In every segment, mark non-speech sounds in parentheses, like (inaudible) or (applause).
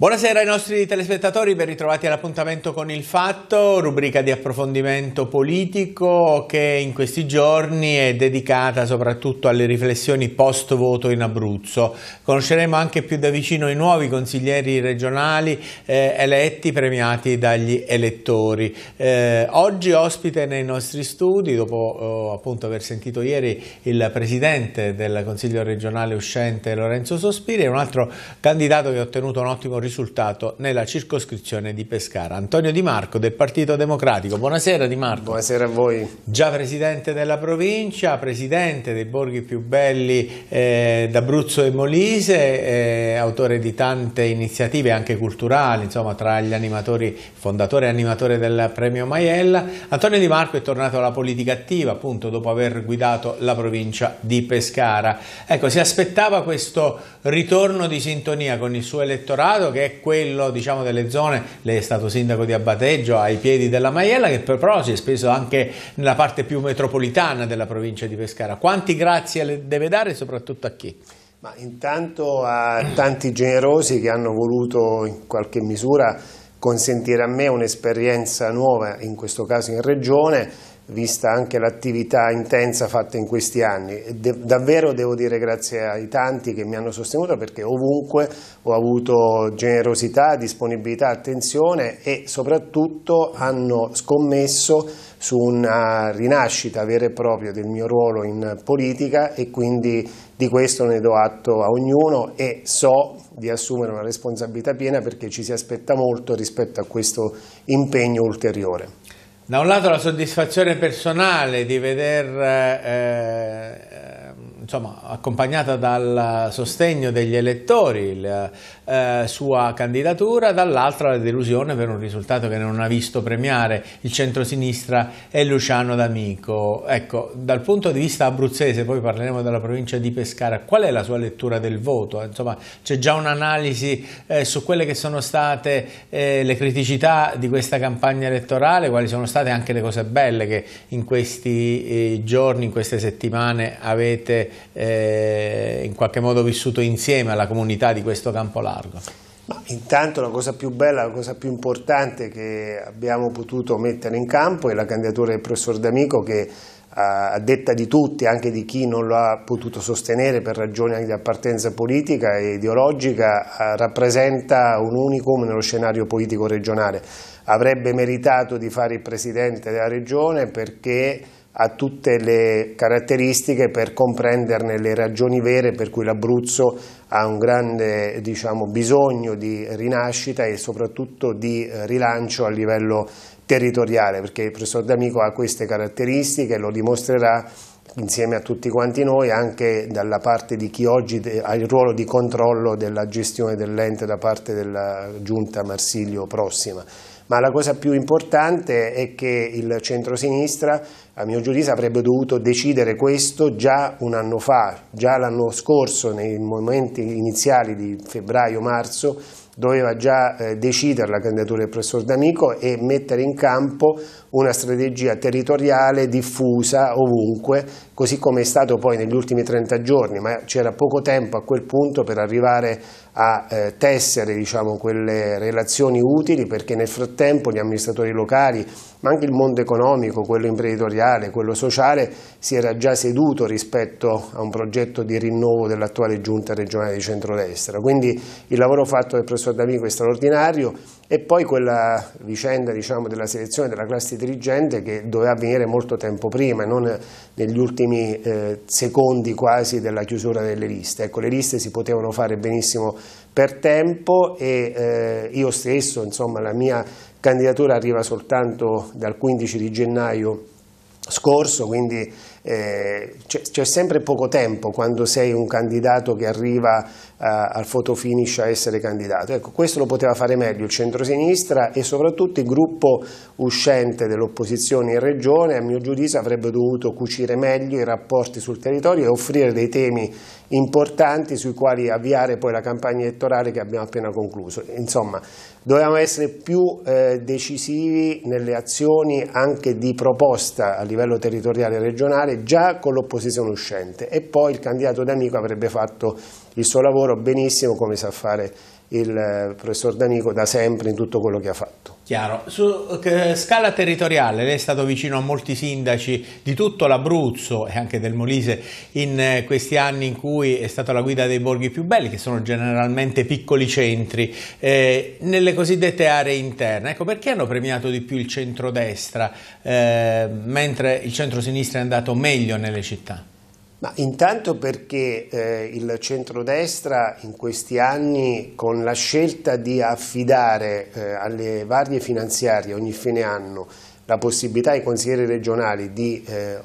Buonasera ai nostri telespettatori, ben ritrovati all'appuntamento con Il Fatto, rubrica di approfondimento politico che in questi giorni è dedicata soprattutto alle riflessioni post voto in Abruzzo. Conosceremo anche più da vicino i nuovi consiglieri regionali eh, eletti, premiati dagli elettori. Eh, oggi ospite nei nostri studi, dopo eh, appunto aver sentito ieri il presidente del Consiglio regionale uscente Lorenzo Sospiri e un altro candidato che ha ottenuto un ottimo risultato risultato nella circoscrizione di Pescara. Antonio Di Marco del Partito Democratico. Buonasera Di Marco. Buonasera a voi. Già presidente della provincia, presidente dei borghi più belli eh, d'Abruzzo e Molise, eh, autore di tante iniziative anche culturali, insomma tra gli animatori, fondatore e animatore del premio Maiella. Antonio Di Marco è tornato alla politica attiva appunto dopo aver guidato la provincia di Pescara. Ecco, si aspettava questo ritorno di sintonia con il suo elettorato che è quello diciamo, delle zone, lei è stato sindaco di Abbateggio ai piedi della Maiella che però si è speso anche nella parte più metropolitana della provincia di Pescara. Quanti grazie le deve dare e soprattutto a chi? Ma intanto a tanti generosi che hanno voluto in qualche misura consentire a me un'esperienza nuova, in questo caso in regione, vista anche l'attività intensa fatta in questi anni. De davvero devo dire grazie ai tanti che mi hanno sostenuto perché ovunque ho avuto generosità, disponibilità, attenzione e soprattutto hanno scommesso su una rinascita vera e propria del mio ruolo in politica e quindi di questo ne do atto a ognuno e so di assumere una responsabilità piena perché ci si aspetta molto rispetto a questo impegno ulteriore. Da un lato la soddisfazione personale di veder eh, insomma, accompagnata dal sostegno degli elettori la eh, sua candidatura, dall'altra la delusione per un risultato che non ha visto premiare il centrosinistra e Luciano D'Amico. Ecco, dal punto di vista abruzzese, poi parleremo della provincia di Pescara, qual è la sua lettura del voto? Insomma, c'è già un'analisi eh, su quelle che sono state eh, le criticità di questa campagna elettorale, quali sono state anche le cose belle che in questi eh, giorni, in queste settimane avete eh, in qualche modo vissuto insieme alla comunità di questo campo largo? Ma intanto la cosa più bella, la cosa più importante che abbiamo potuto mettere in campo è la candidatura del professor D'Amico che a detta di tutti, anche di chi non lo ha potuto sostenere per ragioni di appartenenza politica e ideologica, rappresenta un unicum nello scenario politico regionale. Avrebbe meritato di fare il Presidente della Regione perché ha tutte le caratteristiche per comprenderne le ragioni vere per cui l'Abruzzo ha un grande diciamo, bisogno di rinascita e soprattutto di eh, rilancio a livello territoriale, perché il professor D'Amico ha queste caratteristiche, lo dimostrerà insieme a tutti quanti noi anche dalla parte di chi oggi ha il ruolo di controllo della gestione dell'ente da parte della giunta Marsilio prossima ma la cosa più importante è che il centrosinistra, a mio giudizio, avrebbe dovuto decidere questo già un anno fa, già l'anno scorso, nei momenti iniziali di febbraio-marzo, doveva già eh, decidere la candidatura del professor D'Amico e mettere in campo una strategia territoriale diffusa ovunque, così come è stato poi negli ultimi 30 giorni, ma c'era poco tempo a quel punto per arrivare a eh, tessere diciamo, quelle relazioni utili perché nel frattempo gli amministratori locali, ma anche il mondo economico, quello imprenditoriale, quello sociale, si era già seduto rispetto a un progetto di rinnovo dell'attuale giunta regionale di centrodestra. Quindi il lavoro fatto dal professor D'Amico è straordinario e poi quella vicenda diciamo, della selezione della classe dirigente che doveva avvenire molto tempo prima, non negli ultimi eh, secondi quasi della chiusura delle liste. Ecco, le liste si potevano fare benissimo per tempo e eh, io stesso, insomma, la mia candidatura arriva soltanto dal 15 di gennaio scorso, quindi eh, c'è sempre poco tempo quando sei un candidato che arriva al photo finish a essere candidato. Ecco, questo lo poteva fare meglio il centrosinistra e soprattutto il gruppo uscente dell'opposizione in regione, a mio giudizio avrebbe dovuto cucire meglio i rapporti sul territorio e offrire dei temi importanti sui quali avviare poi la campagna elettorale che abbiamo appena concluso. Insomma, dovevamo essere più eh, decisivi nelle azioni anche di proposta a livello territoriale e regionale già con l'opposizione uscente e poi il candidato d'amico avrebbe fatto il suo lavoro benissimo come sa fare il eh, professor D'Amico da sempre in tutto quello che ha fatto. Chiaro. Su scala territoriale, lei è stato vicino a molti sindaci di tutto l'Abruzzo e anche del Molise in eh, questi anni in cui è stata la guida dei borghi più belli, che sono generalmente piccoli centri, eh, nelle cosiddette aree interne. Ecco, perché hanno premiato di più il centrodestra, eh, mentre il centro-sinistra è andato meglio nelle città? Ma intanto perché eh, il centrodestra in questi anni con la scelta di affidare eh, alle varie finanziarie ogni fine anno la possibilità ai consiglieri regionali di, eh,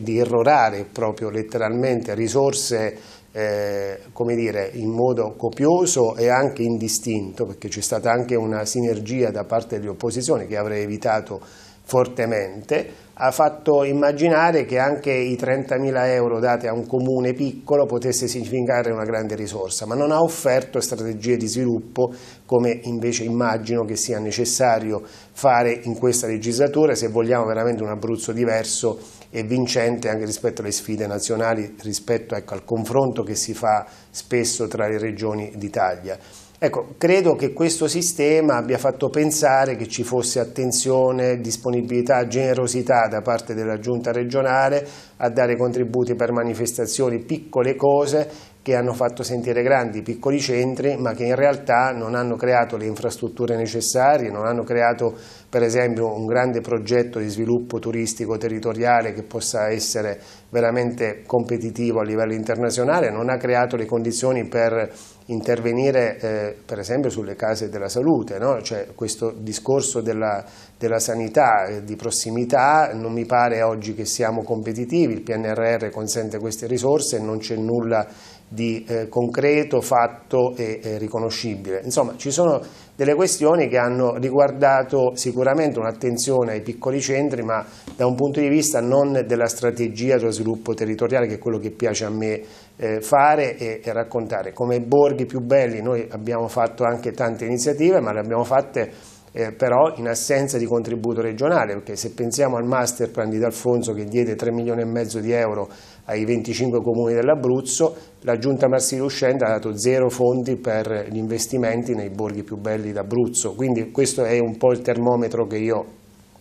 di errorare proprio letteralmente risorse eh, come dire, in modo copioso e anche indistinto, perché c'è stata anche una sinergia da parte delle opposizioni che avrei evitato fortemente, ha fatto immaginare che anche i 30.000 euro dati a un comune piccolo potesse significare una grande risorsa, ma non ha offerto strategie di sviluppo come invece immagino che sia necessario fare in questa legislatura se vogliamo veramente un Abruzzo diverso e vincente anche rispetto alle sfide nazionali, rispetto ecco, al confronto che si fa spesso tra le regioni d'Italia. Ecco, credo che questo sistema abbia fatto pensare che ci fosse attenzione, disponibilità, generosità da parte della giunta regionale a dare contributi per manifestazioni, piccole cose che hanno fatto sentire grandi piccoli centri ma che in realtà non hanno creato le infrastrutture necessarie, non hanno creato per esempio un grande progetto di sviluppo turistico territoriale che possa essere veramente competitivo a livello internazionale, non ha creato le condizioni per intervenire eh, per esempio sulle case della salute, no? cioè, questo discorso della, della sanità eh, di prossimità non mi pare oggi che siamo competitivi, il PNRR consente queste risorse e non c'è nulla di eh, concreto, fatto e eh, riconoscibile. Insomma ci sono delle questioni che hanno riguardato sicuramente un'attenzione ai piccoli centri ma da un punto di vista non della strategia dello sviluppo territoriale che è quello che piace a me eh, fare e, e, raccontare. Come borghi più belli noi abbiamo fatto anche tante iniziative ma le abbiamo fatte eh, però in assenza di contributo regionale perché se pensiamo al master plan di D'Alfonso che diede 3 milioni e mezzo di euro ai 25 comuni dell'Abruzzo, la giunta Marsilio Uscente ha dato zero fondi per gli investimenti nei borghi più belli d'Abruzzo, quindi questo è un po' il termometro che io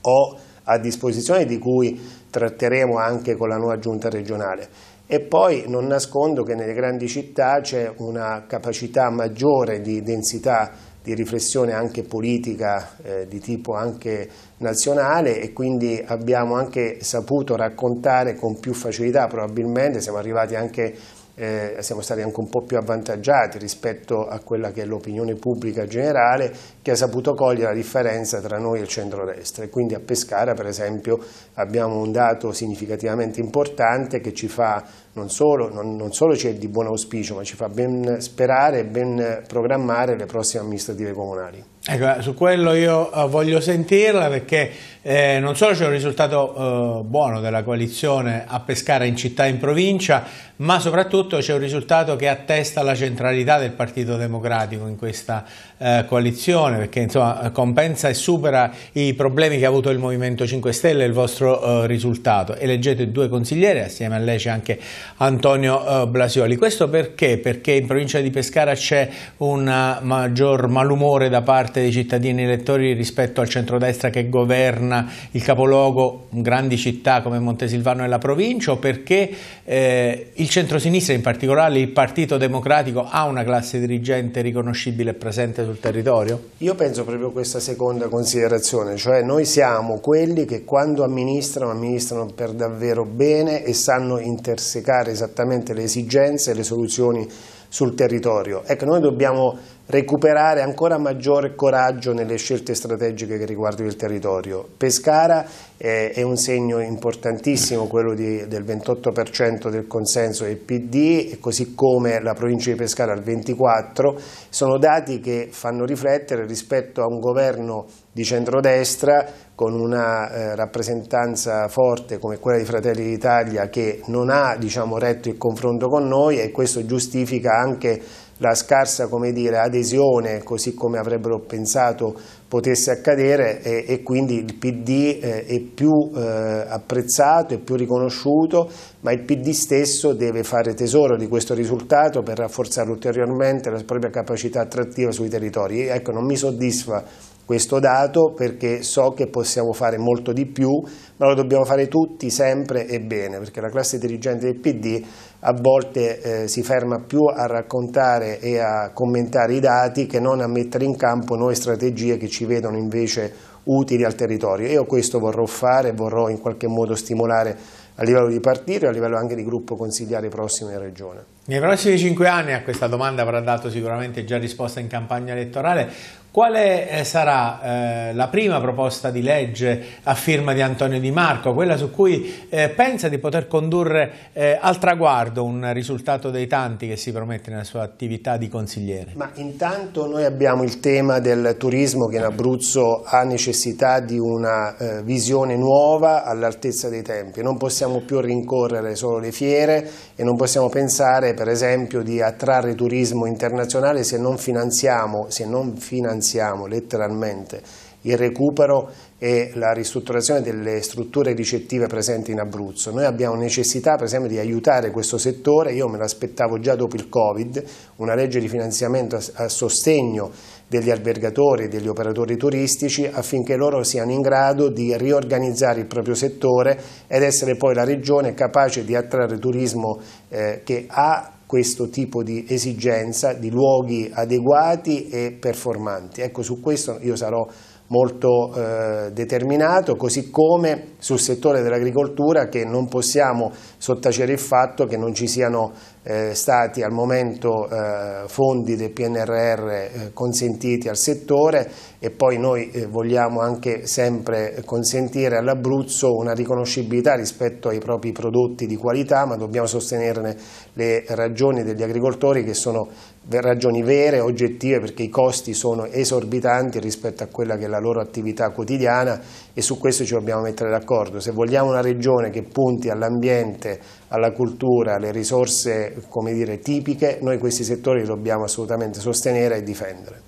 ho a disposizione di cui tratteremo anche con la nuova giunta regionale. E poi non nascondo che nelle grandi città c'è una capacità maggiore di densità di riflessione anche politica eh, di tipo anche nazionale e quindi abbiamo anche saputo raccontare con più facilità probabilmente, siamo arrivati anche eh, siamo stati anche un po' più avvantaggiati rispetto a quella che è l'opinione pubblica generale che ha saputo cogliere la differenza tra noi e il centrodestra e quindi a Pescara per esempio abbiamo un dato significativamente importante che ci fa non solo, non, non solo c'è di buon auspicio ma ci fa ben sperare e ben programmare le prossime amministrative comunali. Ecco, su quello io uh, voglio sentirla perché eh, non solo c'è un risultato uh, buono della coalizione a Pescara in città e in provincia, ma soprattutto c'è un risultato che attesta la centralità del Partito Democratico in questa uh, coalizione, perché insomma compensa e supera i problemi che ha avuto il Movimento 5 Stelle il vostro risultato. Eleggete due consiglieri, assieme a lei c'è anche Antonio Blasioli. Questo perché? Perché in provincia di Pescara c'è un maggior malumore da parte parte dei cittadini elettori rispetto al centrodestra che governa il capoluogo, grandi città come Montesilvano e la provincia, o perché eh, il centrosinistra, in particolare il Partito Democratico, ha una classe dirigente riconoscibile e presente sul territorio? Io penso proprio a questa seconda considerazione, cioè noi siamo quelli che quando amministrano, amministrano per davvero bene e sanno intersecare esattamente le esigenze e le soluzioni sul territorio. Ecco, noi dobbiamo recuperare ancora maggiore coraggio nelle scelte strategiche che riguardano il territorio. Pescara è, un segno importantissimo, quello di, del 28% del consenso del PD, così come la provincia di Pescara al 24%, sono dati che fanno riflettere rispetto a un governo di centrodestra con una eh, rappresentanza forte come quella di Fratelli d'Italia che non ha diciamo, retto il confronto con noi e questo giustifica anche la scarsa dire, adesione, così come avrebbero pensato potesse accadere e, e quindi il PD eh, è più eh, apprezzato, è più riconosciuto, ma il PD stesso deve fare tesoro di questo risultato per rafforzare ulteriormente la propria capacità attrattiva sui territori. Ecco, non mi soddisfa questo dato perché so che possiamo fare molto di più, ma lo dobbiamo fare tutti, sempre e bene, perché la classe dirigente del PD a volte eh, si ferma più a raccontare e a commentare i dati che non a mettere in campo nuove strategie che ci vedono invece utili al territorio. Io questo vorrò fare, vorrò in qualche modo stimolare a livello di partito e a livello anche di gruppo consigliare prossimo in Regione. Nei prossimi cinque anni a questa domanda avrà dato sicuramente già risposta in campagna elettorale. Quale eh, sarà eh, la prima proposta di legge a firma di Antonio Di Marco, quella su cui eh, pensa di poter condurre eh, al traguardo un risultato dei tanti che si promette nella sua attività di consigliere? Ma intanto noi abbiamo il tema del turismo che in Abruzzo ha necessità di una eh, visione nuova all'altezza dei tempi. Non possiamo più rincorrere solo le fiere e non possiamo pensare per esempio di attrarre turismo internazionale se non finanziamo, se non finanziamo letteralmente il recupero e la ristrutturazione delle strutture ricettive presenti in Abruzzo. Noi abbiamo necessità per esempio di aiutare questo settore, io me l'aspettavo già dopo il Covid, una legge di finanziamento a sostegno degli albergatori e degli operatori turistici affinché loro siano in grado di riorganizzare il proprio settore ed essere poi la regione capace di attrarre turismo eh, che ha questo tipo di esigenza di luoghi adeguati e performanti. Ecco, su questo io sarò molto eh, determinato, così come sul settore dell'agricoltura che non possiamo sottacere il fatto che non ci siano eh, stati al momento eh, fondi del PNRR eh, consentiti al settore e poi noi eh, vogliamo anche sempre consentire all'Abruzzo una riconoscibilità rispetto ai propri prodotti di qualità, ma dobbiamo sostenerne le ragioni degli agricoltori che sono ragioni vere, oggettive, perché i costi sono esorbitanti rispetto a quella che è la loro attività quotidiana e su questo ci dobbiamo mettere d'accordo. Se vogliamo una regione che punti all'ambiente, alla cultura, alle risorse dire, tipiche, noi questi settori li dobbiamo assolutamente sostenere e difendere.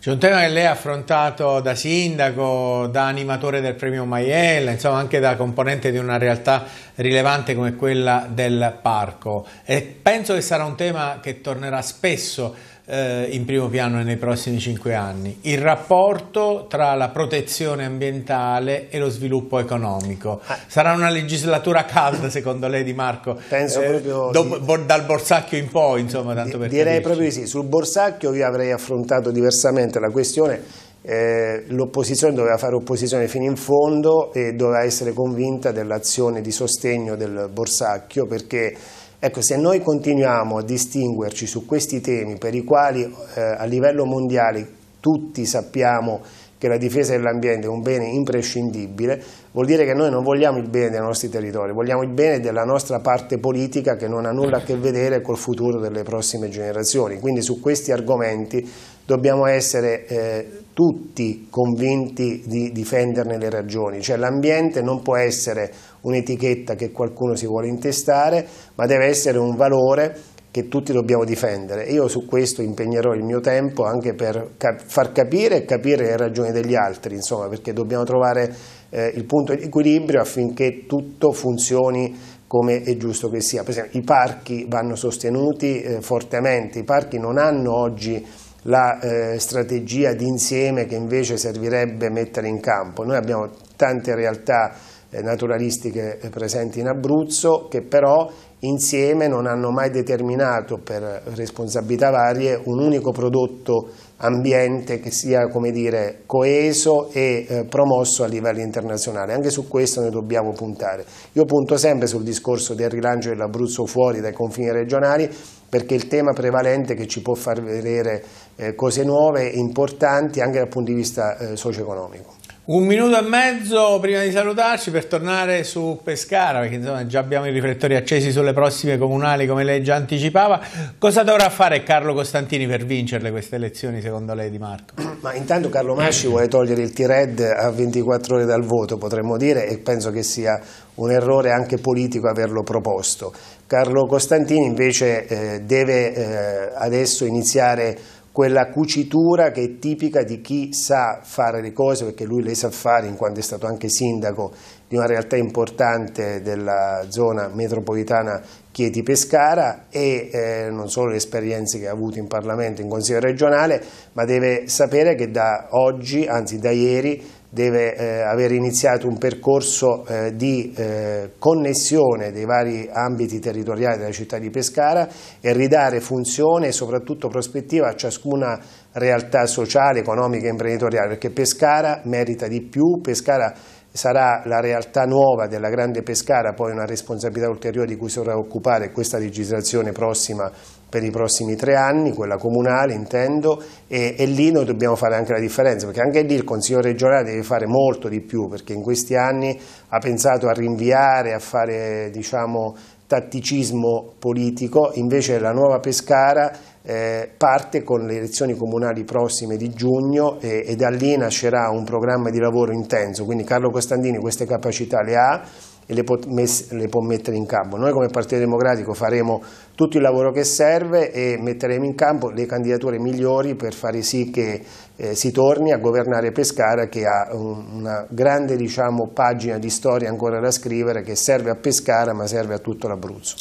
C'è un tema che lei ha affrontato da sindaco, da animatore del premio Maiella, insomma anche da componente di una realtà rilevante come quella del parco e penso che sarà un tema che tornerà spesso eh, in primo piano nei prossimi cinque anni, il rapporto tra la protezione ambientale e lo sviluppo economico. Ah. Sarà una legislatura calda (laughs) secondo lei Di Marco? Penso eh, proprio dopo, di, dal Borsacchio in poi, insomma, tanto per Direi capirci. proprio di sì. Sul Borsacchio io avrei affrontato diversamente la questione eh, l'opposizione doveva fare opposizione fino in fondo e doveva essere convinta dell'azione di sostegno del Borsacchio perché Ecco, se noi continuiamo a distinguerci su questi temi per i quali eh, a livello mondiale tutti sappiamo che la difesa dell'ambiente è un bene imprescindibile, vuol dire che noi non vogliamo il bene dei nostri territori, vogliamo il bene della nostra parte politica che non ha nulla a che vedere col futuro delle prossime generazioni. Quindi su questi argomenti dobbiamo essere eh, tutti convinti di difenderne le ragioni, cioè l'ambiente non può essere un'etichetta che qualcuno si vuole intestare, ma deve essere un valore che tutti dobbiamo difendere. Io su questo impegnerò il mio tempo anche per far capire e capire le ragioni degli altri, insomma, perché dobbiamo trovare eh, il punto di equilibrio affinché tutto funzioni come è giusto che sia. Per esempio i parchi vanno sostenuti eh, fortemente, i parchi non hanno oggi la eh, strategia d'insieme che invece servirebbe mettere in campo. Noi abbiamo tante realtà naturalistiche eh, presenti in Abruzzo che però insieme non hanno mai determinato per responsabilità varie un unico prodotto ambiente che sia come dire, coeso e eh, promosso a livello internazionale. Anche su questo noi dobbiamo puntare. Io punto sempre sul discorso del rilancio dell'Abruzzo fuori dai confini regionali perché il tema prevalente che ci può far vedere eh, cose nuove e importanti anche dal punto di vista eh, socio-economico. Un minuto e mezzo prima di salutarci per tornare su Pescara, perché insomma già abbiamo i riflettori accesi sulle prossime comunali come lei già anticipava. Cosa dovrà fare Carlo Costantini per vincerle queste elezioni secondo lei Di Marco? (clears throat) Ma intanto Carlo Masci vuole togliere il T-Red a 24 ore dal voto potremmo dire e penso che sia un errore anche politico averlo proposto. Carlo Costantini invece eh, deve eh, adesso iniziare quella cucitura che è tipica di chi sa fare le cose, perché lui le sa fare in quanto è stato anche sindaco di una realtà importante della zona metropolitana Chieti-Pescara e eh, non solo le esperienze che ha avuto in Parlamento, in Consiglio regionale, ma deve sapere che da oggi, anzi da ieri, deve eh, aver iniziato un percorso eh, di eh, connessione dei vari ambiti territoriali della città di Pescara e ridare funzione e soprattutto prospettiva a ciascuna realtà sociale, economica e imprenditoriale, perché Pescara merita di più, Pescara sarà la realtà nuova della grande Pescara, poi una responsabilità ulteriore di cui si dovrà occupare questa legislazione prossima per i prossimi tre anni, quella comunale intendo, e, e, lì noi dobbiamo fare anche la differenza, perché anche lì il Consiglio regionale deve fare molto di più, perché in questi anni ha pensato a rinviare, a fare diciamo, tatticismo politico, invece la nuova Pescara eh, parte con le elezioni comunali prossime di giugno e, e da lì nascerà un programma di lavoro intenso, quindi Carlo Costandini queste capacità le ha, e le può, le può, mettere in campo. Noi come Partito Democratico faremo tutto il lavoro che serve e metteremo in campo le candidature migliori per fare sì che eh, si torni a governare Pescara che ha un, una grande diciamo, pagina di storia ancora da scrivere che serve a Pescara ma serve a tutto l'Abruzzo.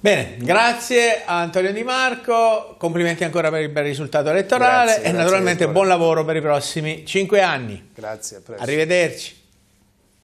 Bene, grazie a Antonio Di Marco, complimenti ancora per il bel risultato elettorale grazie, e naturalmente buon lavoro per i prossimi cinque anni. Grazie, a Arrivederci.